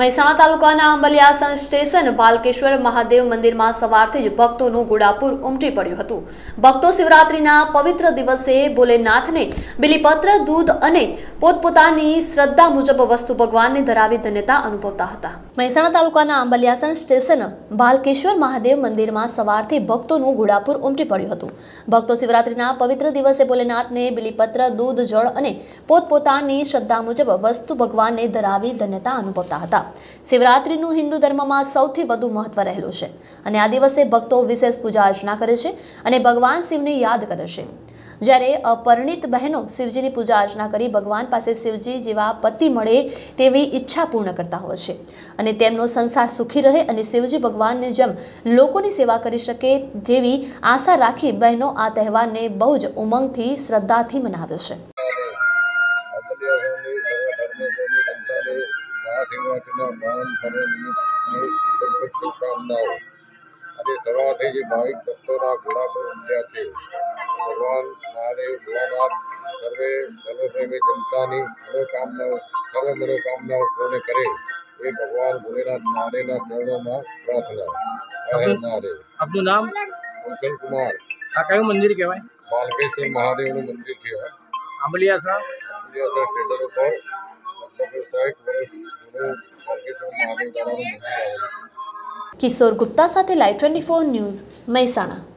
મહેસાણા તાલુકાના આંબલિયાસણ સ્ટેશન બાલકેશ્વર મહાદેવ મંદિરમાં સવારથી જ ભક્તોનું ગુડાપુર ઉમટી પડ્યું હતું. ભક્તો શિવરાત્રીના પવિત્ર દિવસે ભોલેનાથને બિલીપત્ર, દૂધ અને પોતપોતાની શ્રદ્ધા મુજબ વસ્તુ ભગવાનને ધરાવી ધન્યતા અનુભવતા હતા. મહેસાણા તાલુકાના આંબલિયાસણ સ્ટેશન બાલકેશ્વર મહાદેવ મંદિરમાં સવારથી ભક્તોનું ઘોડાપુર ઉમટી પડ્યું હતું. ભક્તો શિવરાત્રીના પવિત્ર દિવસે ભોલેનાથને બિલીપત્ર, દૂધ, જળ અને પોતપોતાની શ્રદ્ધા મુજબ વસ્તુ ભગવાનને ધરાવી ધન્યતા અનુભવતા હતા. શિવરાત્રીનું હિન્દુ ધર્મમાં સૌથી વધુ મહત્વ રહેલું છે અને આ દિવસે ભક્તો વિશેષ પૂજા અર્ચના કરે છે અને ભગવાન શિવને યાદ કરે છે. જ્યારે અપરિણિત બહેનો શિવજીની પૂજા અર્ચના કરી ભગવાન પાસે શિવજી જેવા પતિ મળે તેવી ઈચ્છા પૂર્ણ કરતા હોય છે. અને તેમનો સંસાર સુખી રહે અને શિવજી ભગવાનની જેમ લોકોની સેવા કરી શકે જેવી આશા રાખી બહેનો આ તહેવારને બહુ જ ઉમંગથી, શ્રદ્ધાથી મનાવે છે. શુભકામનાઓ. આજે સવારથી જે ભાવિક ભક્તોના ઘોડા પર ઉમટ્યા છે ભગવાન મહાદેવ ભોળાનાથ સર્વે ધર્મપ્રેમી જનતાની મનોકામનાઓ સર્વ મનોકામનાઓ પૂર્ણ કરે એ ભગવાન ભોલેનાથ મહાદેવના ચરણોમાં પ્રાર્થના. હર મહાદેવ. આપનું નામ? ભૂષણ કુમાર આ કયું મંદિર કહેવાય? બાલકેશ્વર મહાદેવનું મંદિર છે આંબલિયાસા આંબલિયાસા સ્ટેશન ઉપર લગભગ સો એક વર્ષ જૂનું બાલકેશ્વર મહાદેવ દ્વારા મંદિર આવેલું છે. કિશોર ગુપ્તા સાથે live twenty four news Mehsana.